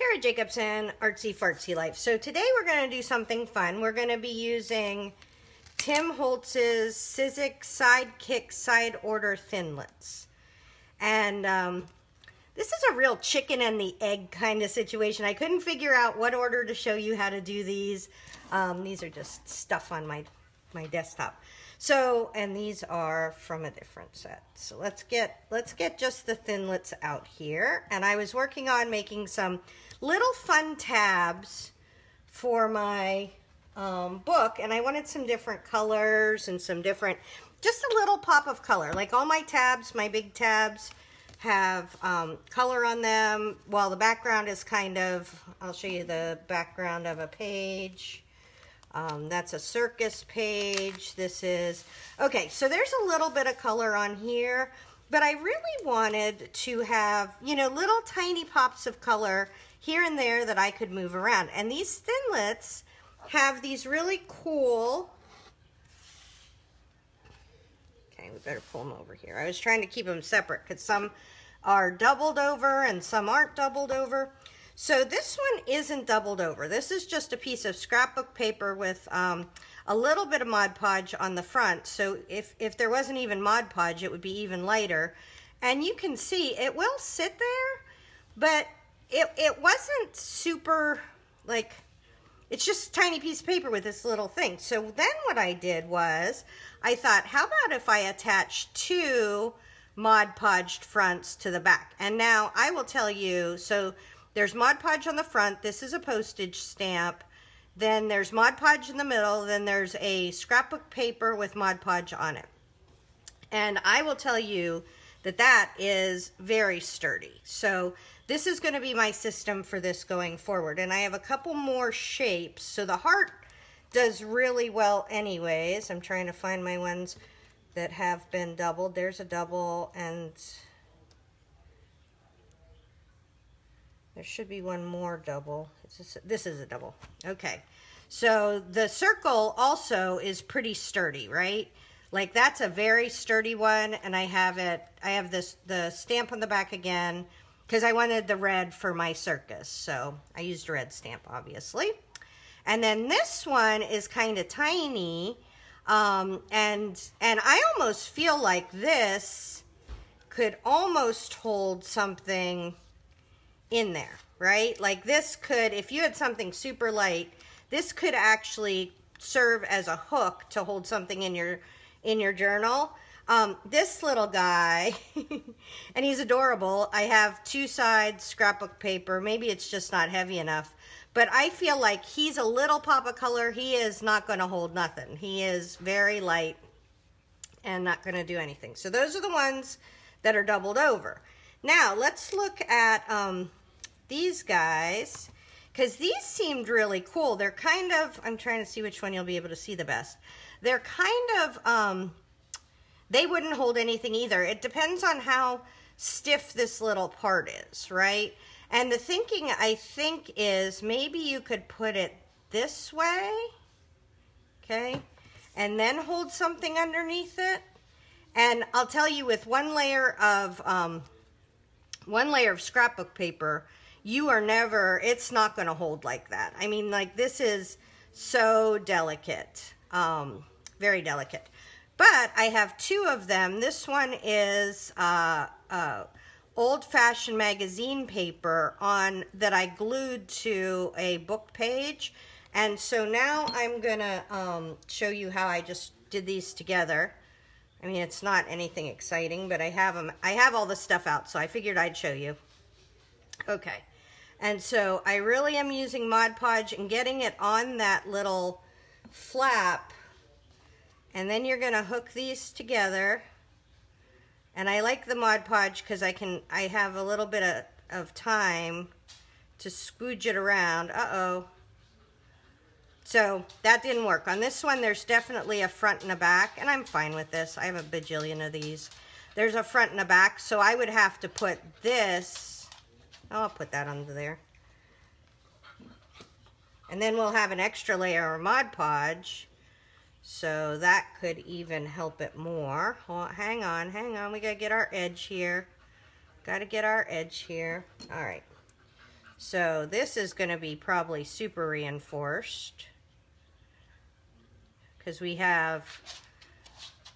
Tara Jacobson, Artsy Fartsy Life. So today we're going to do something fun. We're going to be using Tim Holtz's Sizzix Sidekick Side Order Thinlits. And um, this is a real chicken and the egg kind of situation. I couldn't figure out what order to show you how to do these. Um, these are just stuff on my, my desktop. So, and these are from a different set. So let's get, let's get just the thinlits out here. And I was working on making some little fun tabs for my um, book. And I wanted some different colors and some different, just a little pop of color. Like all my tabs, my big tabs, have um, color on them while the background is kind of, I'll show you the background of a page. Um, that's a circus page. This is, okay, so there's a little bit of color on here, but I really wanted to have, you know, little tiny pops of color here and there that I could move around. And these thinlits have these really cool, okay, we better pull them over here. I was trying to keep them separate because some are doubled over and some aren't doubled over. So this one isn't doubled over. This is just a piece of scrapbook paper with um, a little bit of Mod Podge on the front. So if, if there wasn't even Mod Podge, it would be even lighter. And you can see it will sit there, but it, it wasn't super, like, it's just a tiny piece of paper with this little thing. So then what I did was, I thought, how about if I attach two Mod Podged fronts to the back? And now I will tell you, so there's Mod Podge on the front. This is a postage stamp. Then there's Mod Podge in the middle. Then there's a scrapbook paper with Mod Podge on it. And I will tell you that that is very sturdy. So this is going to be my system for this going forward. And I have a couple more shapes. So the heart does really well anyways. I'm trying to find my ones that have been doubled. There's a double and There should be one more double. This, is a double. Okay. So the circle also is pretty sturdy, right? Like that's a very sturdy one. And I have it, I have this, the stamp on the back again because I wanted the red for my circus. So I used a red stamp, obviously. And then this one is kind of tiny. Um, and, and I almost feel like this could almost hold something in there, right? Like this could, if you had something super light, this could actually serve as a hook to hold something in your in your journal. Um, this little guy, and he's adorable. I have two sides scrapbook paper. Maybe it's just not heavy enough. But I feel like he's a little pop of color. He is not going to hold nothing. He is very light and not going to do anything. So those are the ones that are doubled over. Now, let's look at um, these guys because these seemed really cool. They're kind of, I'm trying to see which one you'll be able to see the best. They're kind of, um, they wouldn't hold anything either. It depends on how stiff this little part is, right? And the thinking, I think, is maybe you could put it this way, okay? And then hold something underneath it. And I'll tell you, with one layer of, um, one layer of scrapbook paper, you are never, it's not going to hold like that. I mean, like this is so delicate, um, very delicate. But I have two of them. This one is uh, uh, old-fashioned magazine paper on that I glued to a book page. And so now I'm going to um, show you how I just did these together. I mean, it's not anything exciting, but I have them. I have all the stuff out, so I figured I'd show you. Okay. And so I really am using Mod Podge and getting it on that little flap. And then you're going to hook these together. And I like the Mod Podge because I can, I have a little bit of, of time to spooge it around. Uh-oh. So that didn't work. On this one, there's definitely a front and a back, and I'm fine with this. I have a bajillion of these. There's a front and a back, so I would have to put this I'll put that under there. And then we'll have an extra layer of Mod Podge. So that could even help it more. hang on, hang on. We got to get our edge here. Got to get our edge here. All right. So this is going to be probably super reinforced because we have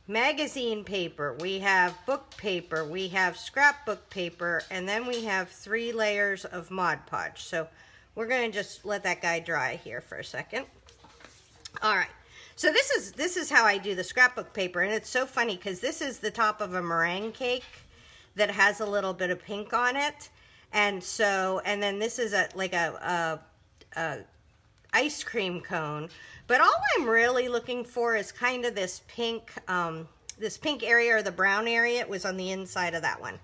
magazine paper, we have book paper, we have scrapbook paper, and then we have three layers of Mod Podge. So we're to just let that guy dry here for a second. All right. So this is this is how I do the scrapbook paper, and it's so funny because this is the top of a meringue cake that has a little bit of pink on it, and so and then this is a like a, a, a ice cream cone. But all I'm really looking for is kind of this pink, um, this pink area or the brown area. It was on the inside of that one.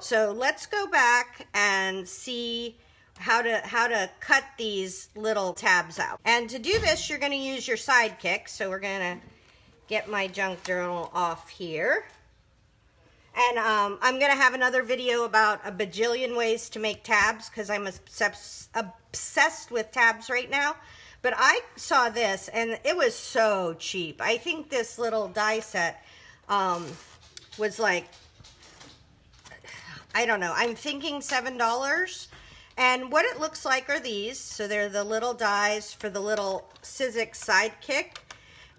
So let's go back and see how to how to cut these little tabs out. And to do this, you're going to use your sidekick. So we're going to get my junk journal off here. And um, I'm going to have another video about a bajillion ways to make tabs because I'm obsessed with tabs right now. But I saw this and it was so cheap. I think this little die set um, was like, I don't know, I'm thinking $7. And what it looks like are these. So they're the little dies for the little Sizzix sidekick.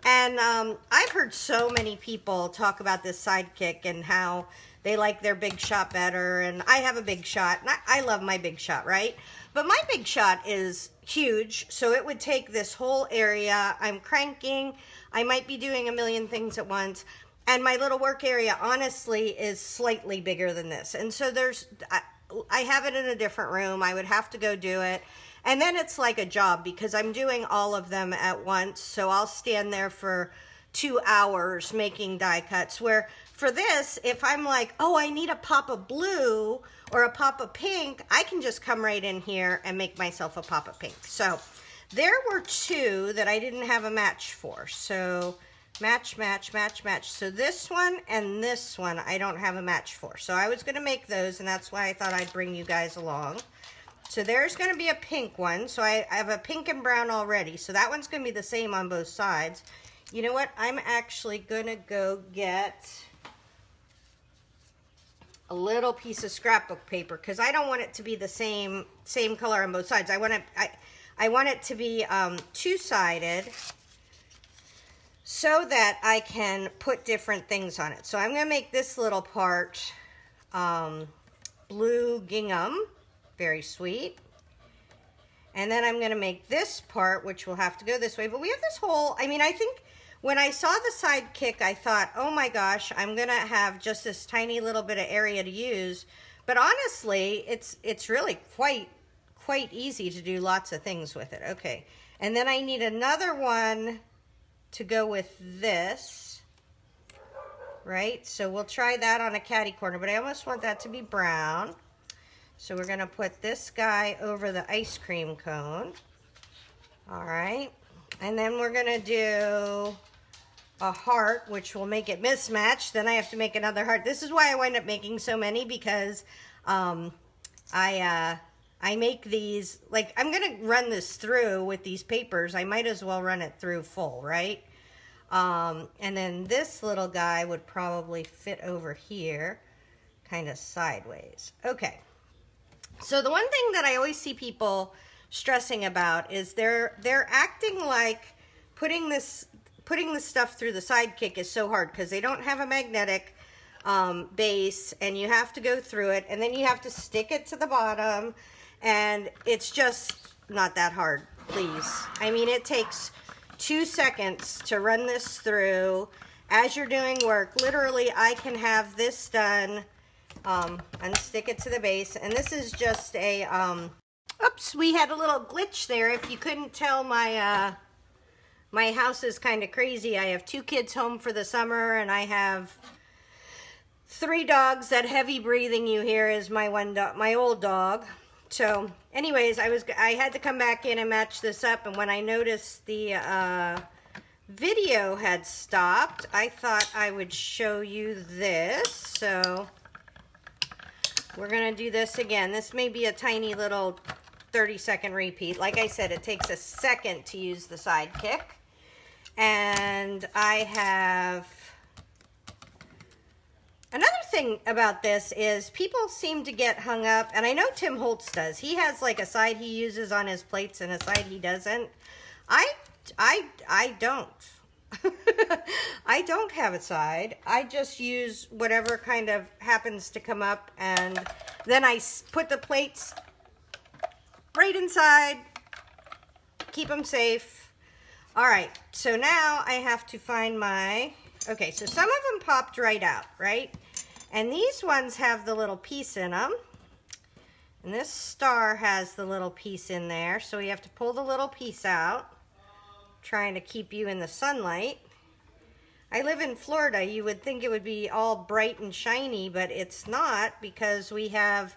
And um, I've heard so many people talk about this sidekick and how they like their big shot better. And I have a big shot. And I, I love my big shot, right? But my big shot is huge. So it would take this whole area. I'm cranking. I might be doing a million things at once. And my little work area, honestly, is slightly bigger than this. And so there's, I, I have it in a different room. I would have to go do it. And then it's like a job because I'm doing all of them at once. So I'll stand there for two hours making die cuts where for this, if I'm like, oh, I need a pop of blue or a pop of pink, I can just come right in here and make myself a pop of pink. So there were two that I didn't have a match for. So match, match, match, match. So this one and this one I don't have a match for. So I was going to make those, and that's why I thought I'd bring you guys along. So there's going to be a pink one. So I, I have a pink and brown already. So that one's going to be the same on both sides. You know what? I'm actually going to go get a little piece of scrapbook paper because I don't want it to be the same same color on both sides. I want it I, I want it to be um, two-sided so that I can put different things on it. So I'm going to make this little part um, blue gingham very sweet. And then I'm going to make this part, which will have to go this way. But we have this whole, I mean, I think when I saw the sidekick, I thought, oh my gosh, I'm going to have just this tiny little bit of area to use. But honestly, it's it's really quite quite easy to do lots of things with it. Okay. And then I need another one to go with this. Right? So we'll try that on a caddy corner, but I almost want that to be brown. So we're going to put this guy over the ice cream cone. All right. And then we're going to do a heart, which will make it mismatched. Then I have to make another heart. This is why I wind up making so many because um, I, uh, I make these, like, I'm going to run this through with these papers. I might as well run it through full, right? Um, and then this little guy would probably fit over here, kind of sideways. Okay. So the one thing that I always see people stressing about is they're they're acting like putting this putting the stuff through the sidekick is so hard because they don't have a magnetic um, base and you have to go through it and then you have to stick it to the bottom and it's just not that hard please. I mean it takes two seconds to run this through. As you're doing work literally I can have this done um, stick it to the base. And this is just a, um, oops, we had a little glitch there. If you couldn't tell, my, uh, my house is kind of crazy. I have two kids home for the summer and I have three dogs. That heavy breathing you hear is my one dog, my old dog. So anyways, I was, I had to come back in and match this up. And when I noticed the, uh, video had stopped, I thought I would show you this. So we're going to do this again. This may be a tiny little 30 second repeat. Like I said, it takes a second to use the sidekick. And I have Another thing about this is people seem to get hung up, and I know Tim Holtz does. He has like a side he uses on his plates and a side he doesn't. I, I, I don't. I don't have a side. I just use whatever kind of happens to come up, and then I put the plates right inside, keep them safe. All right, so now I have to find my Okay, so some of them popped right out, right? And these ones have the little piece in them. And this star has the little piece in there, so we have to pull the little piece out, trying to keep you in the sunlight. I live in Florida. You would think it would be all bright and shiny, but it's not because we have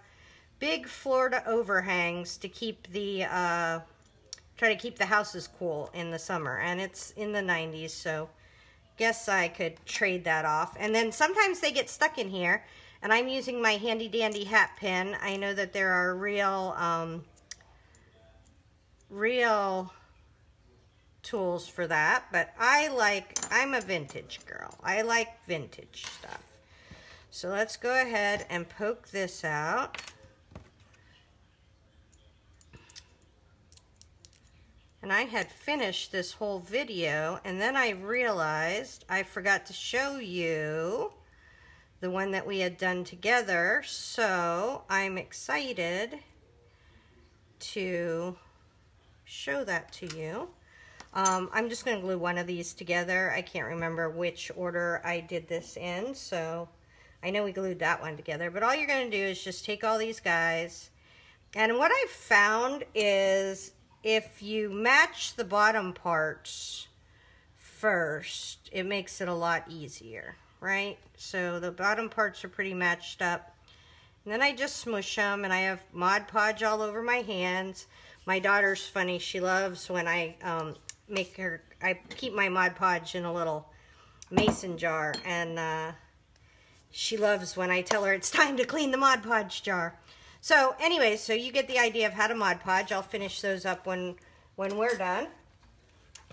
big Florida overhangs to keep the, uh, try to keep the houses cool in the summer. And it's in the 90s, so guess I could trade that off. And then sometimes they get stuck in here, and I'm using my handy dandy hat pin. I know that there are real, um, real tools for that, but I like, I'm a vintage girl. I like vintage stuff. So let's go ahead and poke this out. and I had finished this whole video and then I realized I forgot to show you the one that we had done together so I'm excited to show that to you. Um, I'm just going to glue one of these together. I can't remember which order I did this in so I know we glued that one together but all you're going to do is just take all these guys and what I've found is if you match the bottom parts first, it makes it a lot easier, right? So the bottom parts are pretty matched up. And then I just smush them, and I have Mod Podge all over my hands. My daughter's funny. She loves when I um, make her, I keep my Mod Podge in a little mason jar, and uh, she loves when I tell her it's time to clean the Mod Podge jar. So anyway, so you get the idea of how to Mod Podge. I'll finish those up when, when we're done.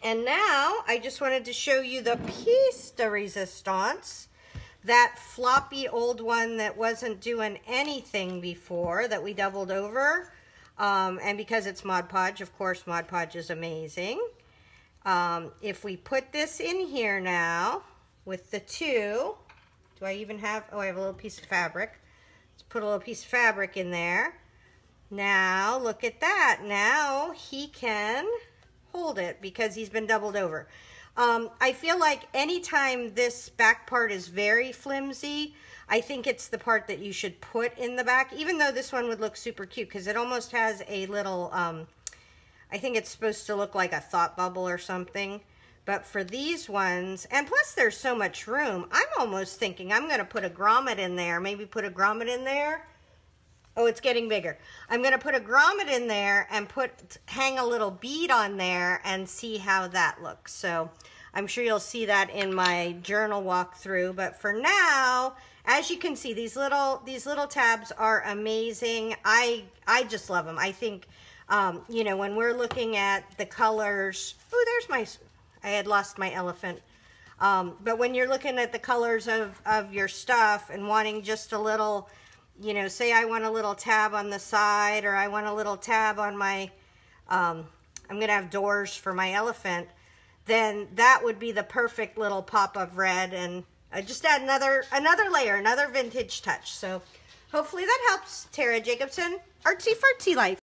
And now I just wanted to show you the piece de resistance, that floppy old one that wasn't doing anything before that we doubled over. Um, and because it's Mod Podge, of course, Mod Podge is amazing. Um, if we put this in here now with the two, do I even have, oh, I have a little piece of fabric. Let's put a little piece of fabric in there. Now, look at that. Now he can hold it because he's been doubled over. Um, I feel like anytime this back part is very flimsy, I think it's the part that you should put in the back, even though this one would look super cute because it almost has a little, um, I think it's supposed to look like a thought bubble or something. But for these ones, and plus there's so much room, I'm almost thinking I'm going to put a grommet in there. Maybe put a grommet in there. Oh, it's getting bigger. I'm going to put a grommet in there and put hang a little bead on there and see how that looks. So I'm sure you'll see that in my journal walkthrough. But for now, as you can see, these little these little tabs are amazing. I I just love them. I think, um, you know, when we're looking at the colors. Oh, there's my I had lost my elephant. Um, but when you're looking at the colors of, of your stuff and wanting just a little, you know, say I want a little tab on the side or I want a little tab on my, um, I'm going to have doors for my elephant, then that would be the perfect little pop of red and uh, just add another, another layer, another vintage touch. So hopefully that helps, Tara Jacobson, Artsy Fartsy Life.